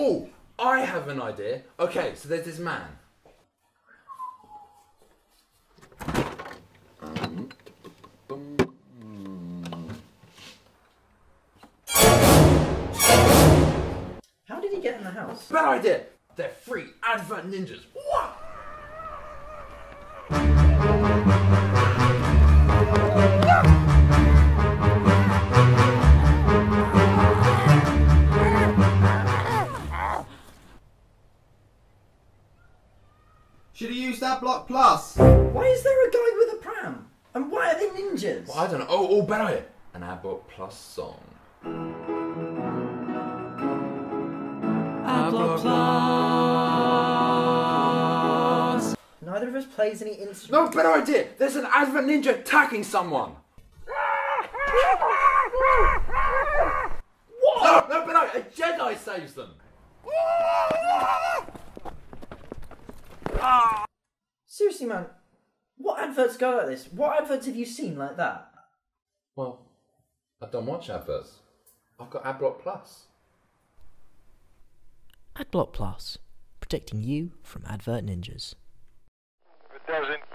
Oh, I have an idea. Okay, so there's this man. How did he get in the house? Bad idea. They're free advert ninjas. Should have used Adblock Plus. Why is there a guy with a pram? And why are they ninjas? I don't know. Oh, oh, bad idea. An Adblock Plus song. Abba plus. Neither of us plays any instrument. No, better idea. There's an advert ninja attacking someone. What? No, no, better. A Jedi saves them. Seriously, man, what adverts go like this? What adverts have you seen like that? Well, I don't watch adverts. I've got Adblock Plus. AdBlock Plus, protecting you from advert ninjas. It doesn't